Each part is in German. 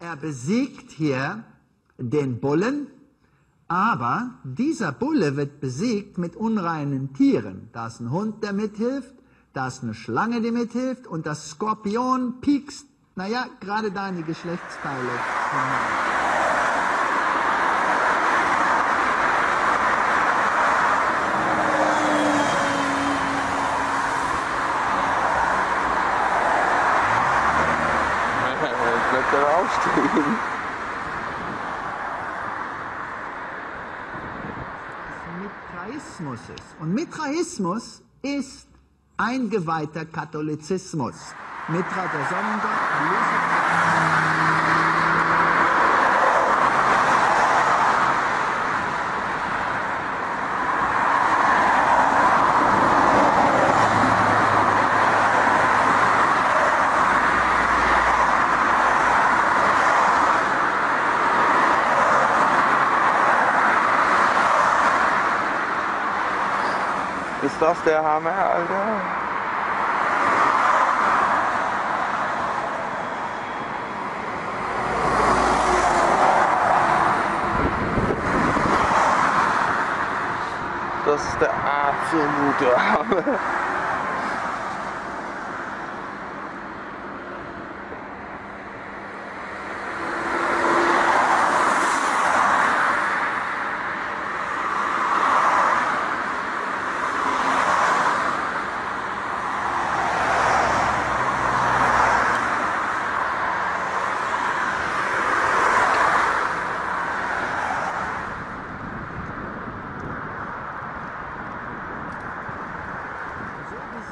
Er besiegt hier den Bullen, aber dieser Bulle wird besiegt mit unreinen Tieren. Da ist ein Hund, der mithilft, da ist eine Schlange, die mithilft und das Skorpion piekst, naja, gerade da in die Geschlechtsteile hinein. Jetzt bleibt er aufstehen. Mithraismus ist. Und Mithraismus ist eingeweihter Katholizismus. Mithra, der Sonnengott, Ist das der Hammer, Alter? Das ist der absolute Hammer.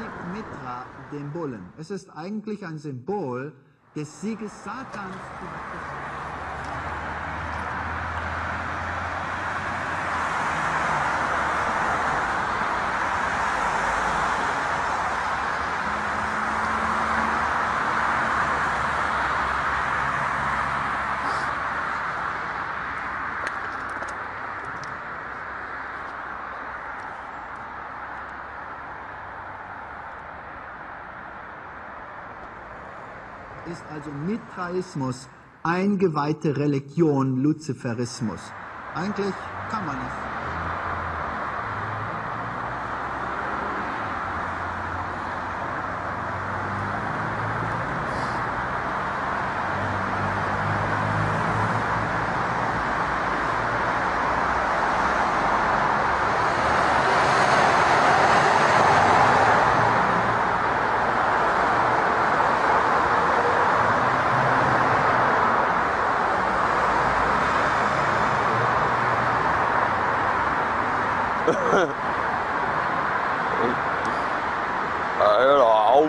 So besiegt Mithra den Bullen. Es ist eigentlich ein Symbol des Sieges Satans. Ist also Mithraismus eingeweihte Religion, Luziferismus. Eigentlich kann man nicht. Đấy là ông